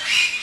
Bye.